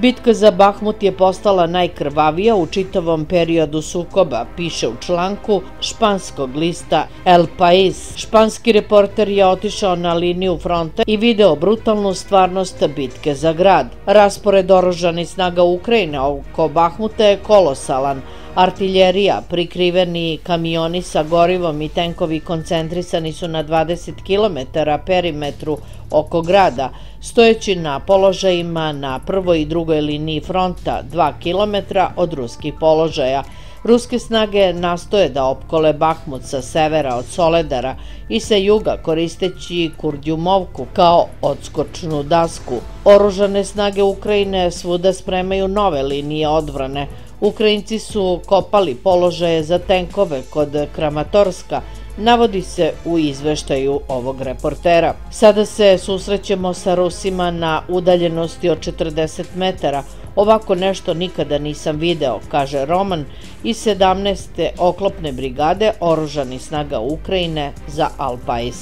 Bitka za Bahmut je postala najkrvavija u čitavom periodu sukoba, piše u članku španskog lista El País. Španski reporter je otišao na liniju fronta i video brutalnu stvarnost bitke za grad. Raspored oružani snaga Ukrajine oko Bahmuta je kolosalan, Artiljerija, prikriveni kamioni sa gorivom i tenkovi koncentrisani su na 20 km perimetru oko grada, stojeći na položajima na prvoj i drugoj liniji fronta 2 km od ruskih položaja. Ruske snage nastoje da opkole Bahmut sa severa od Soledara i sa juga koristeći Kurdjumovku kao odskočnu dasku. Oružane snage Ukrajine svuda spremaju nove linije odvrane, Ukrajinci su kopali položaje za tenkove kod Kramatorska, navodi se u izveštaju ovog reportera. Sada se susrećemo sa Rusima na udaljenosti od 40 metara. Ovako nešto nikada nisam video, kaže Roman iz 17. oklopne brigade oružani snaga Ukrajine za Alpais.